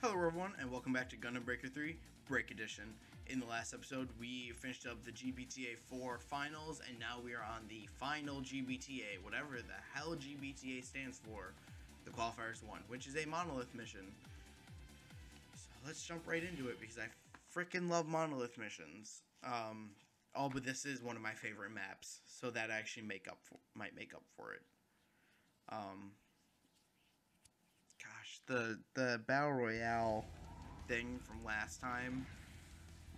Hello everyone and welcome back to Gundam Breaker 3 Break Edition. In the last episode we finished up the GBTA 4 finals and now we are on the final GBTA, whatever the hell GBTA stands for, the Qualifiers 1, which is a monolith mission. So let's jump right into it because I freaking love monolith missions. Um, oh, but this is one of my favorite maps, so that actually make up for, might make up for it. Um, the the battle royale thing from last time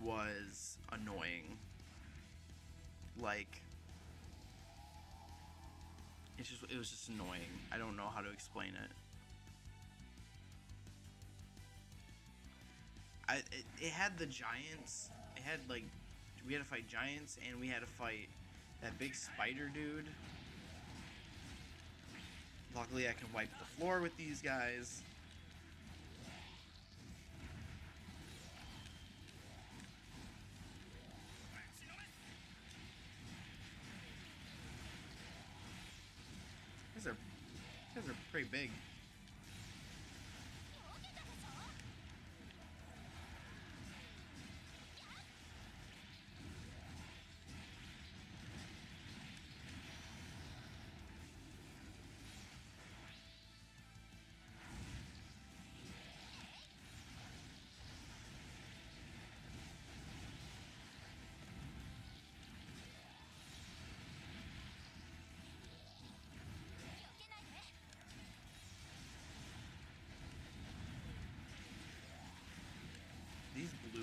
was annoying. Like it's just it was just annoying. I don't know how to explain it. I it, it had the giants. It had like we had to fight giants and we had to fight that big spider dude. Luckily, I can wipe the floor with these guys. These are, these are pretty big.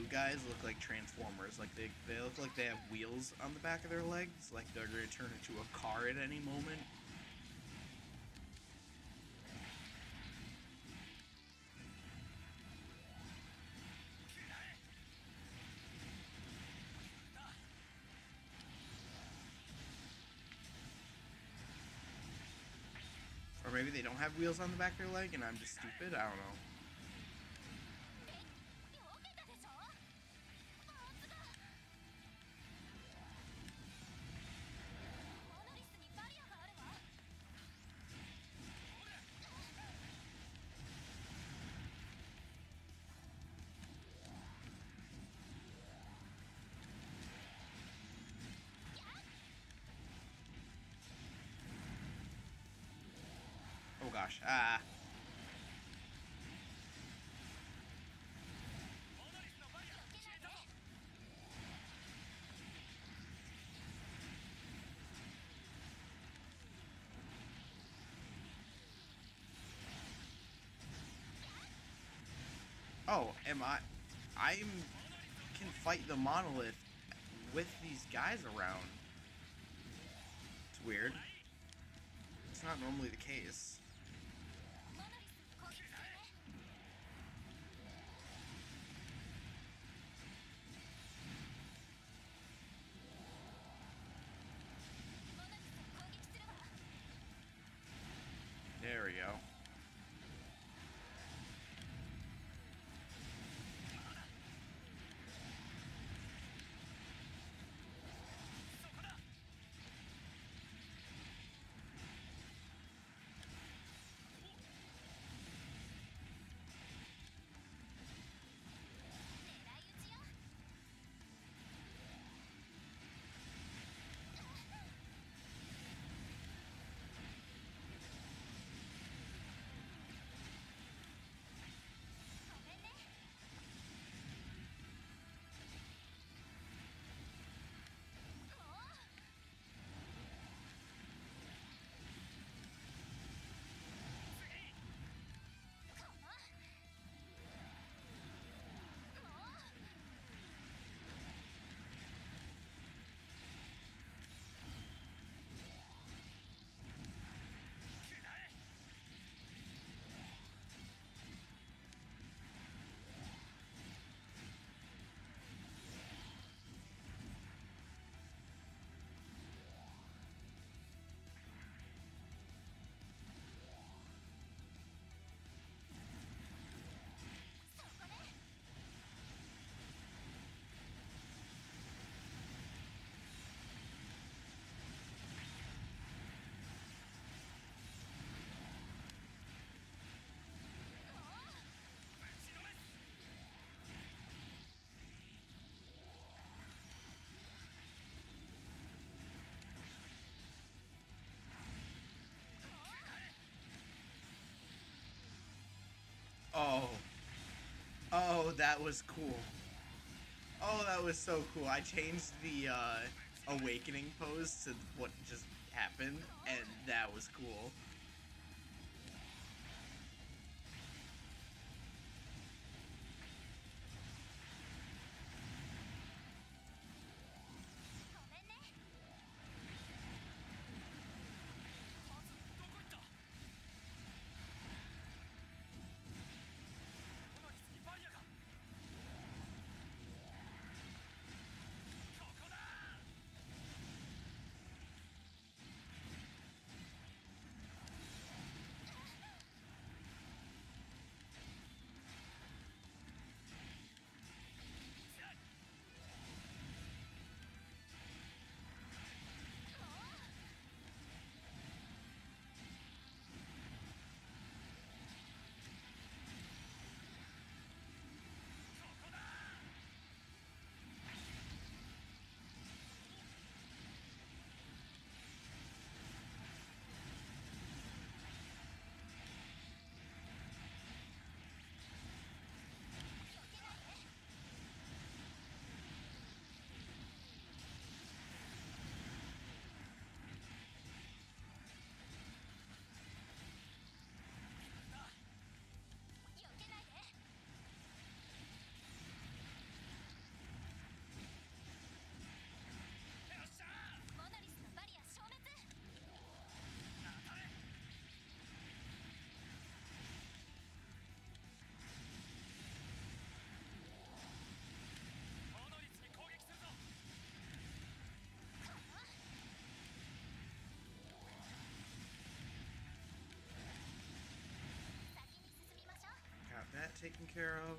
Guys look like Transformers. Like they, they look like they have wheels on the back of their legs. Like they're gonna turn into a car at any moment. Or maybe they don't have wheels on the back of their leg and I'm just stupid. I don't know. Ah. Oh, am I? I can fight the monolith with these guys around. It's weird. It's not normally the case. That was cool. Oh, that was so cool. I changed the uh, awakening pose to what just happened, and that was cool. Taken care of.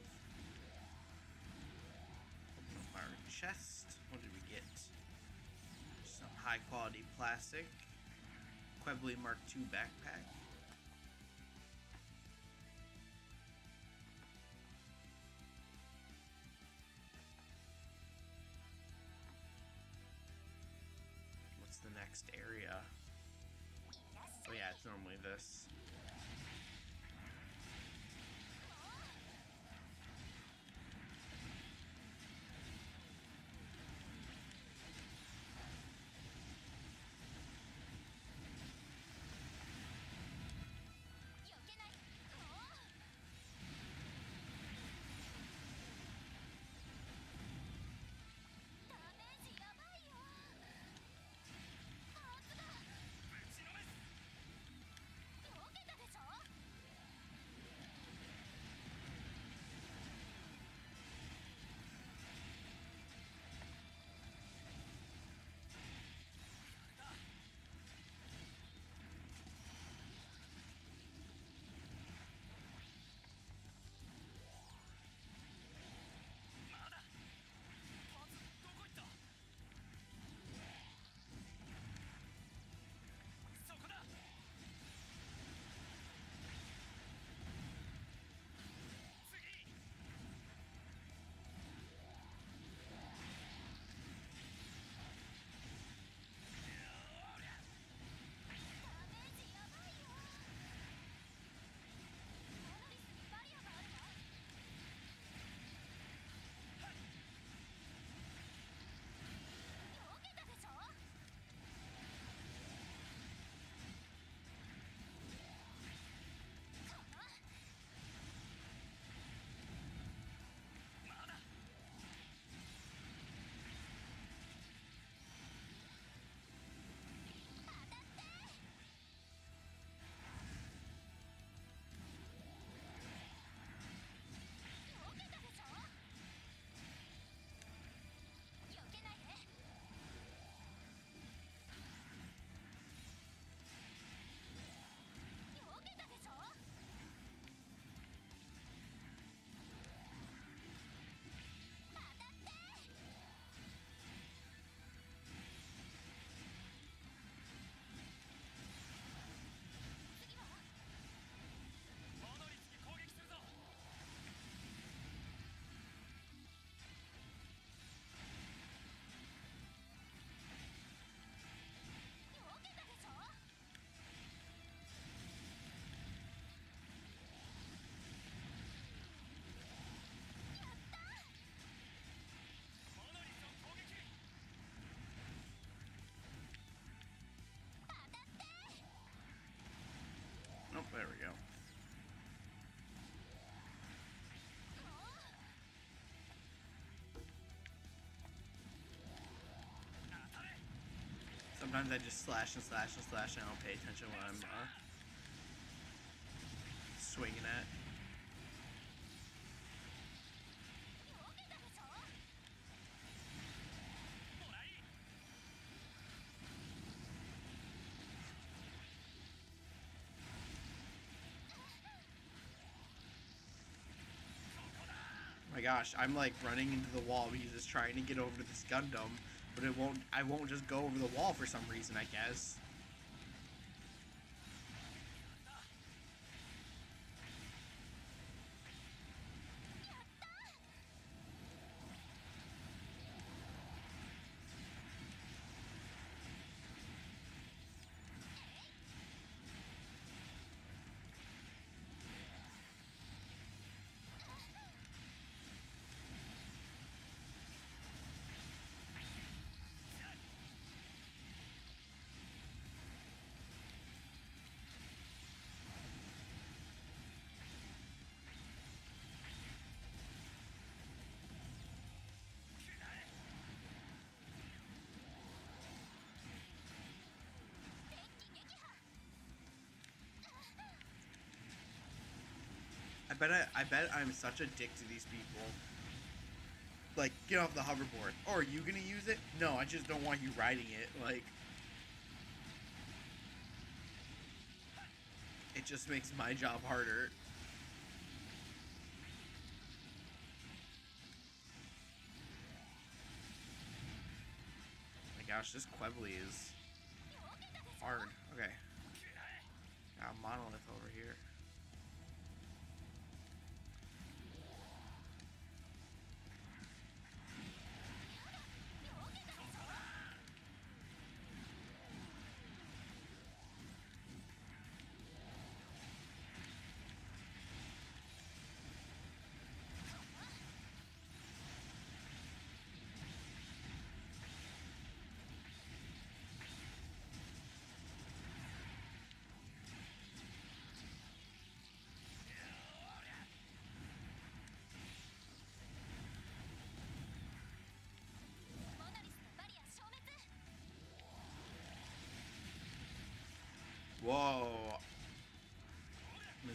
Open up our chest. What did we get? Some high quality plastic. Qubeley Mark II backpack. What's the next area? Oh yeah, it's normally this. There we go. Sometimes I just slash and slash and slash and I don't pay attention when I'm uh, swinging at. My gosh, I'm like running into the wall because it's trying to get over to this Gundam, but it won't. I won't just go over the wall for some reason. I guess. Bet I, I bet I'm such a dick to these people. Like, get off the hoverboard. Oh, are you gonna use it? No, I just don't want you riding it. Like, it just makes my job harder. my gosh, this Qubeley is hard. Okay. Got a monolith over here.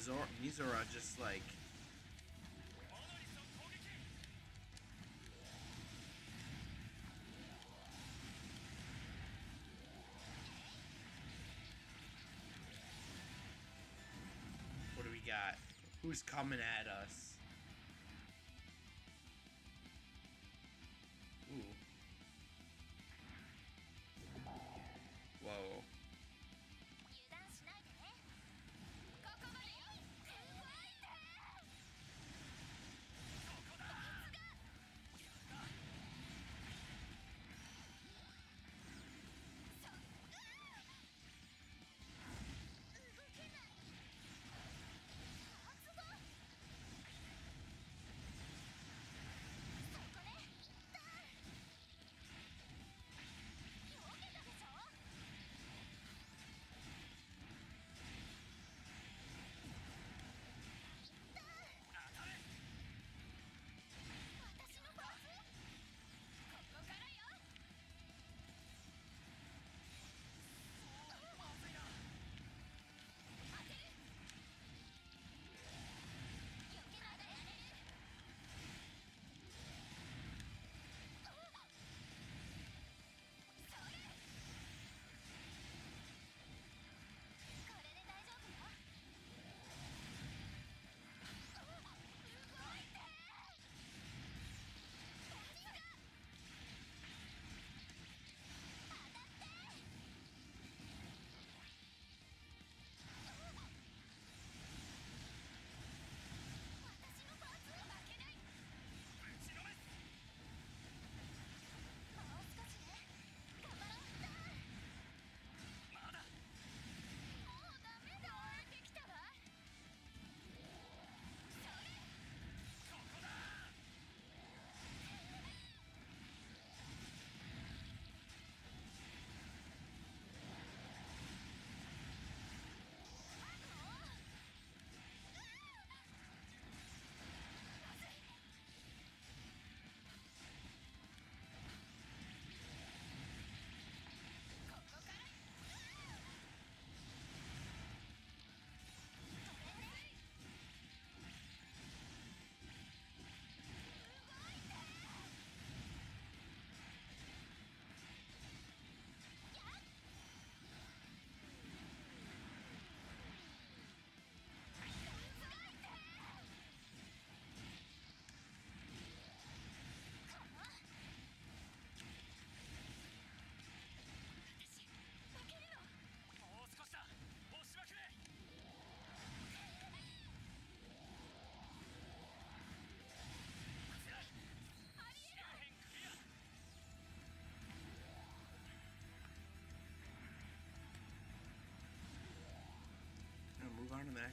Mizora, Mizora uh, just like. What do we got? Who's coming at us?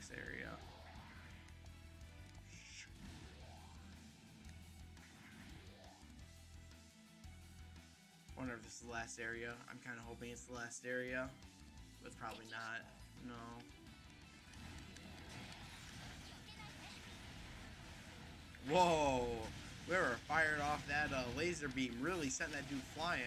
Next area. Wonder if this is the last area. I'm kind of hoping it's the last area, but probably not. No. Whoa! Whoever fired off that uh, laser beam really sent that dude flying.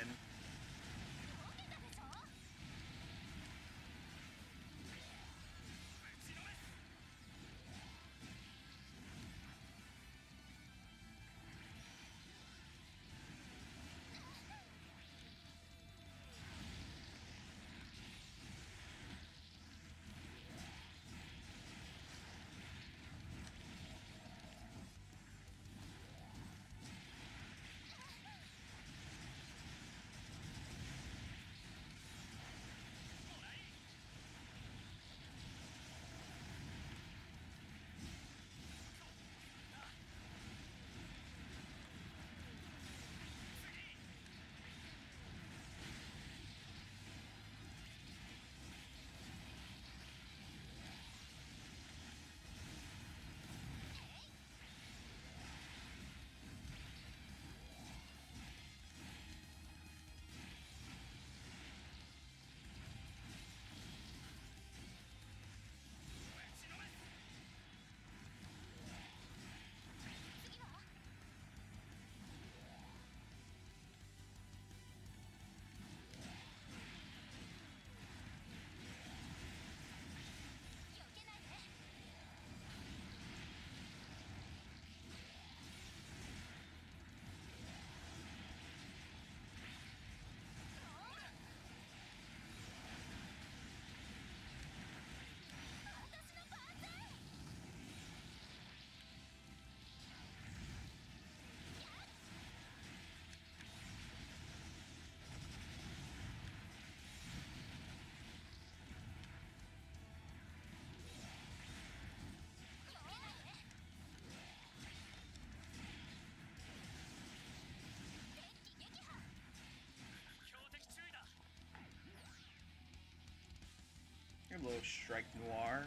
Little strike noir.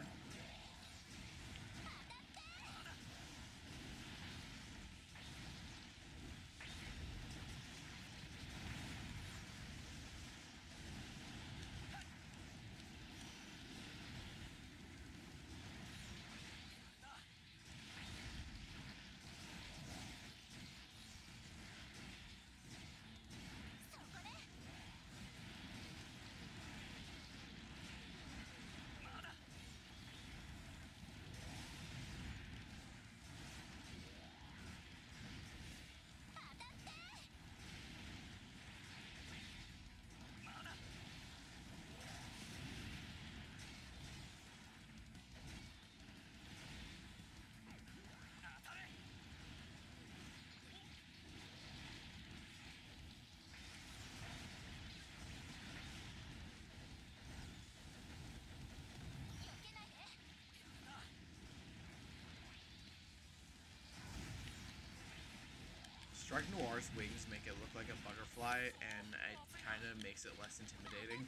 Strike Noir's wings make it look like a butterfly, and it kind of makes it less intimidating.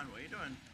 On, what are you doing?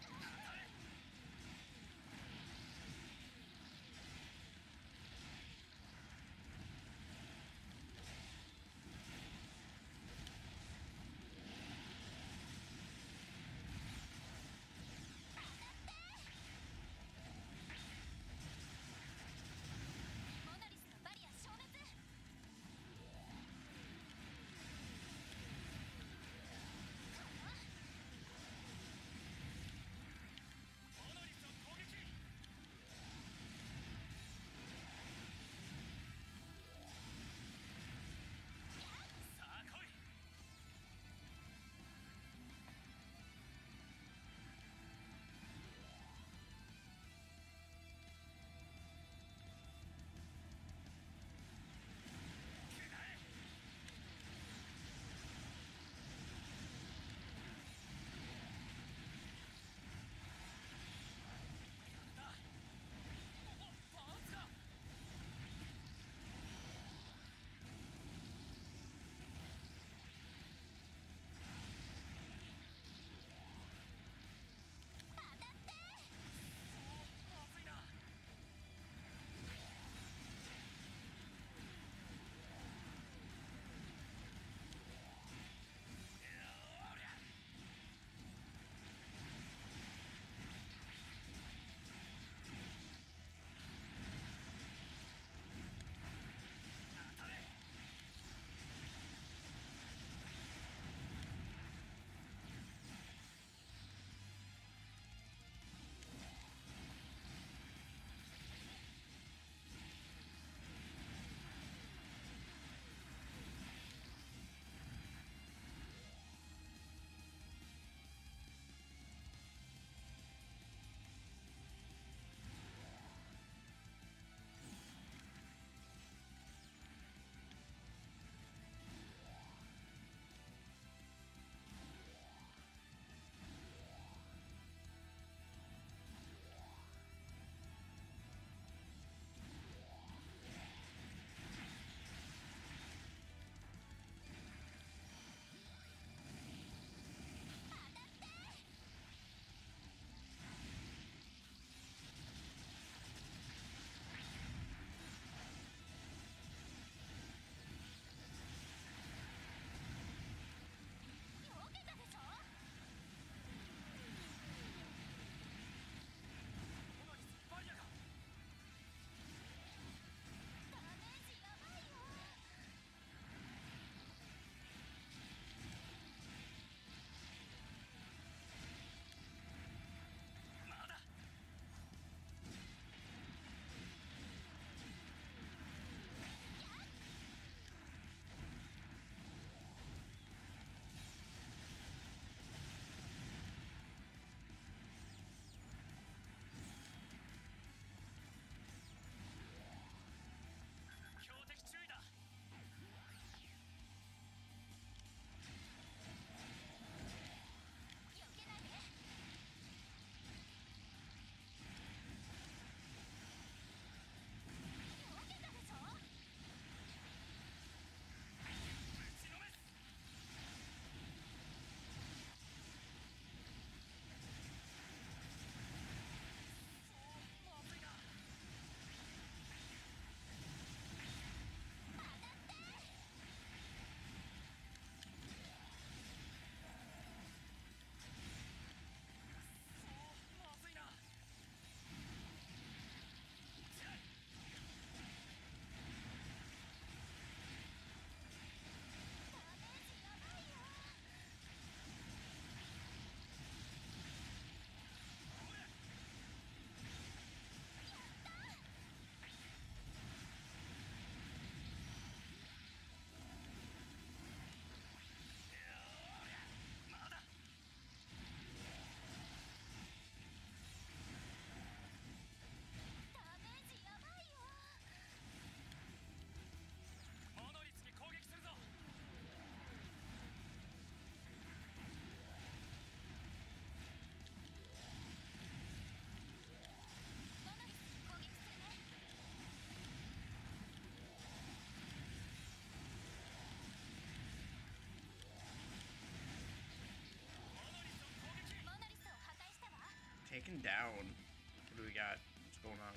taken down. What do we got? What's going on?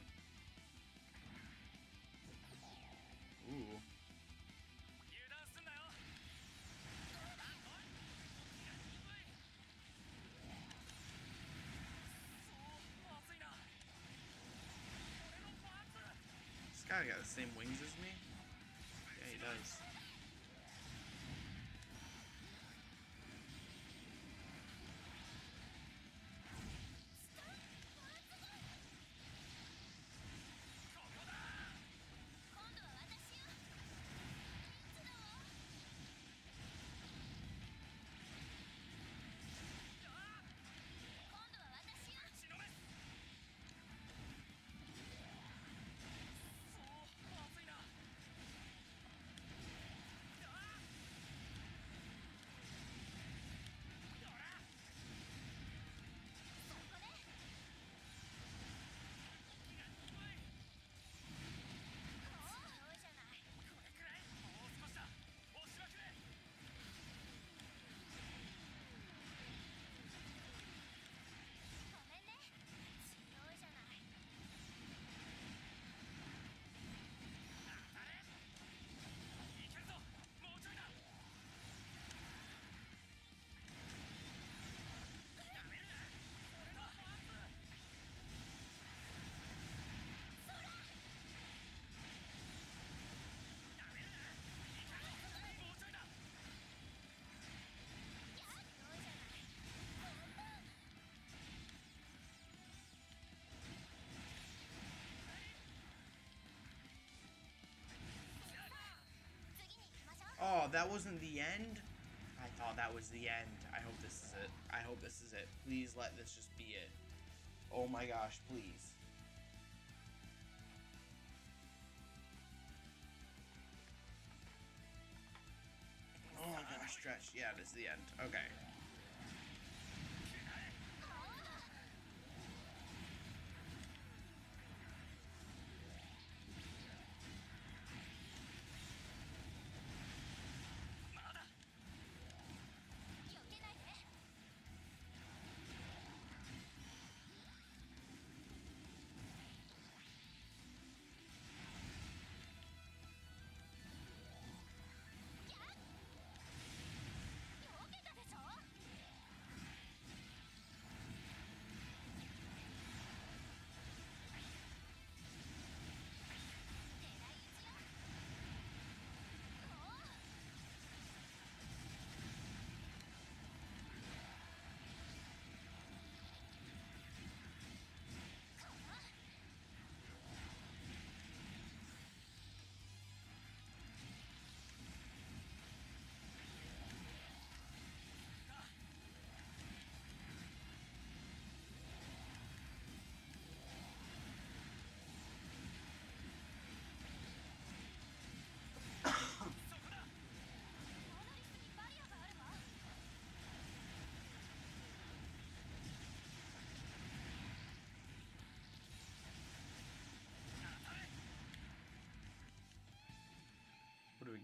Ooh. This guy got the same wings as me? Yeah, he does. That wasn't the end? I thought that was the end. I hope this is it. I hope this is it. Please let this just be it. Oh my gosh, please. Oh my gosh, stretch. Yeah, this is the end. Okay.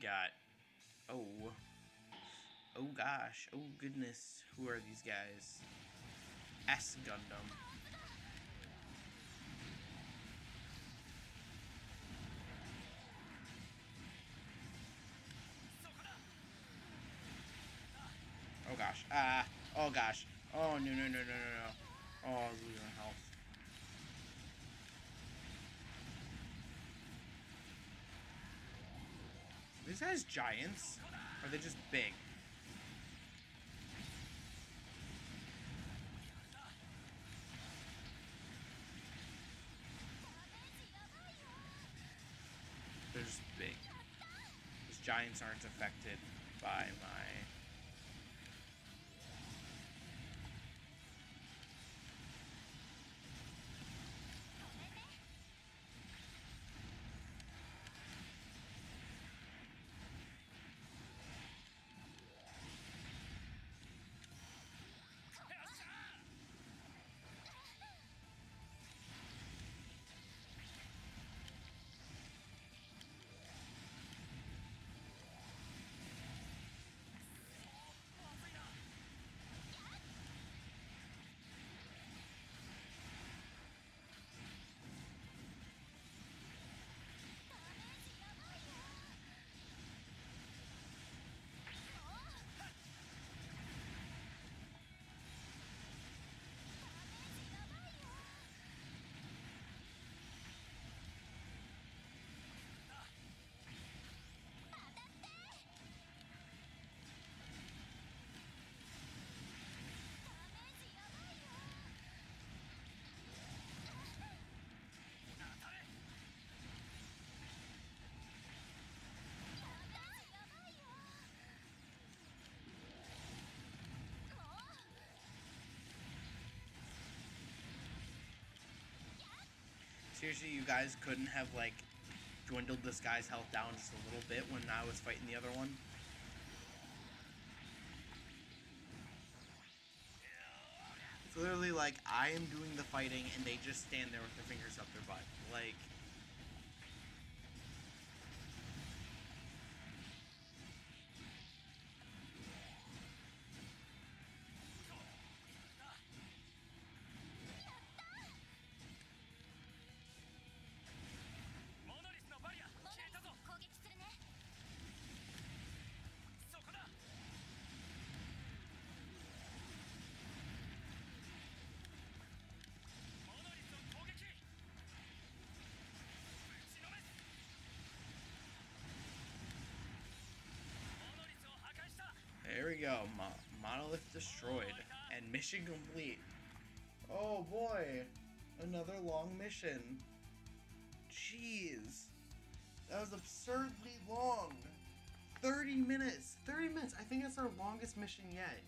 Got? Oh. Oh gosh. Oh goodness. Who are these guys? S Gundam. Oh gosh. Ah. Oh gosh. Oh no no no no no no. Oh, I was losing health. Are these guys giants? Or are they just big? They're just big. These giants aren't affected by my Seriously, you guys couldn't have like dwindled this guy's health down just a little bit when I was fighting the other one. It's literally like I am doing the fighting and they just stand there with their fingers up their butt. Like There we go. Mo- monolith destroyed. And mission complete. Oh boy. Another long mission. Jeez. That was absurdly long. 30 minutes. 30 minutes. I think that's our longest mission yet.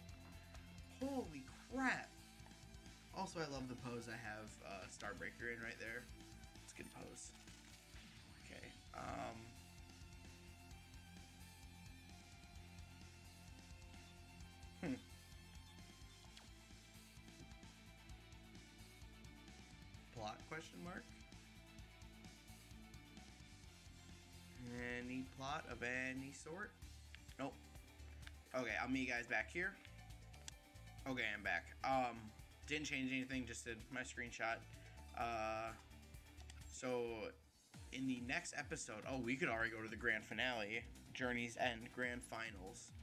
Holy crap. Also, I love the pose I have uh, Starbreaker in right there. It's a good pose. Okay. Um. Question mark? Any plot of any sort? Nope. Okay, I'll meet you guys back here. Okay, I'm back. Um, didn't change anything, just did my screenshot. Uh, so in the next episode, oh, we could already go to the grand finale, Journey's End Grand Finals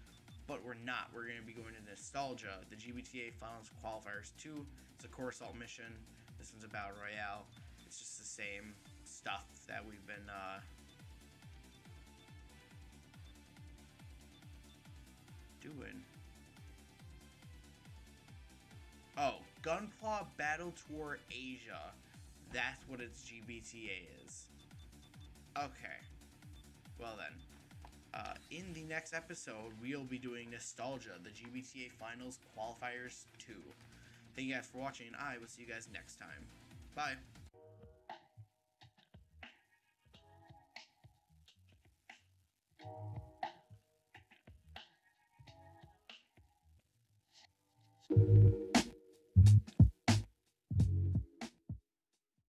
but we're not. We're going to be going to Nostalgia, the GBTA Finals Qualifiers 2. It's a core assault mission. This one's a battle royale. It's just the same stuff that we've been uh, doing. Oh, Gunpla Battle Tour Asia. That's what its GBTA is. Okay. Well then. Uh, in the next episode, we'll be doing Nostalgia, the GBTA Finals Qualifiers 2. Thank you guys for watching, and I will see you guys next time. Bye.「